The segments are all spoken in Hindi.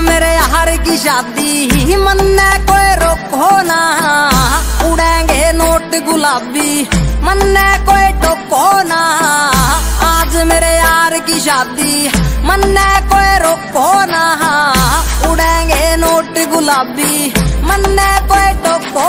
मेरे यार की शादी ही मन ने कोई रोको ना उड़ेंगे नोट गुलाबी मन ने कोई टोको ना आज मेरे यार की शादी मन ने कोई रोको ना उड़ेंगे नोट गुलाबी मन ने कोई टोको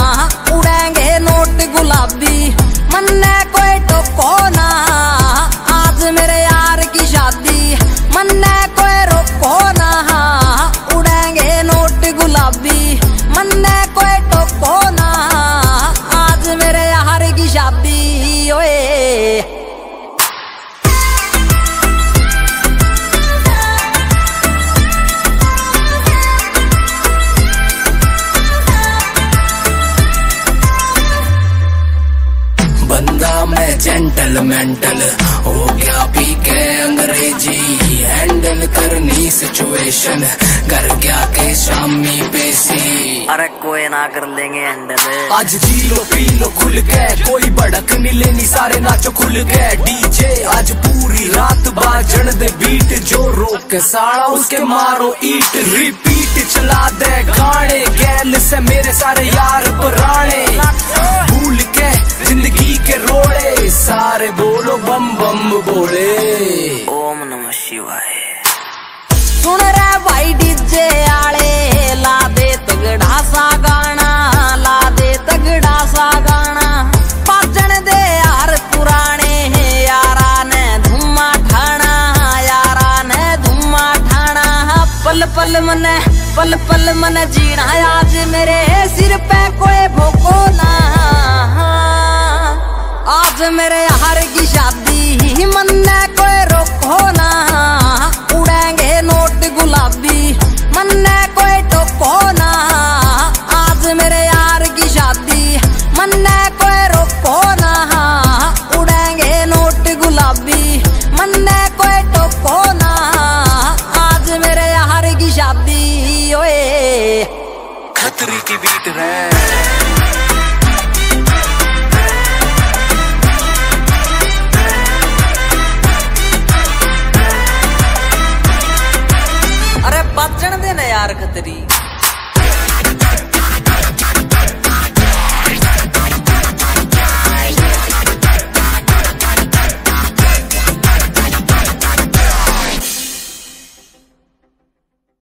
जेंटल मेंटल हो गया पी के अंग्रेज़ी हैंडल करनी सिचुएशन कर गया के शामी पेशी अरे कोई ना कर लेंगे हैंडल आज जी लो पी लो खुल के कोई भड़क नहीं लेनी सारे नाचो खुल के डीजे आज पूरी रात बाजन दे बीट जो रोक साड़ा उसके मारो ईट रिपीट चला दे गाने गैल से मेरे सारे यार पुराने बोले। ओम नमः शिवाय। सुन रे भाई डीजे आले ला दे तगड़ा सा गाना ला दे तगड़ा सा गाना। पाचन दे यार पुराने यारा ने धुमा ठाना यारा ने धुमा ठाना पल पल मन पल पल मन जीना आज मेरे सिर पे कोई भोको ना। आज मेरे यार की शादी ही मन्ने कोई रोको ना उड़ेंगे नोट गुलाबी, मन्ने कोई टोको ना आज मेरे यार की शादी, मन्ने कोई रोको ना उड़ेंगे नोट गुलाबी, मन्ने कोई टोको ना आज मेरे यार की शादी, ओए। खतरी की बीट है अरे